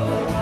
了。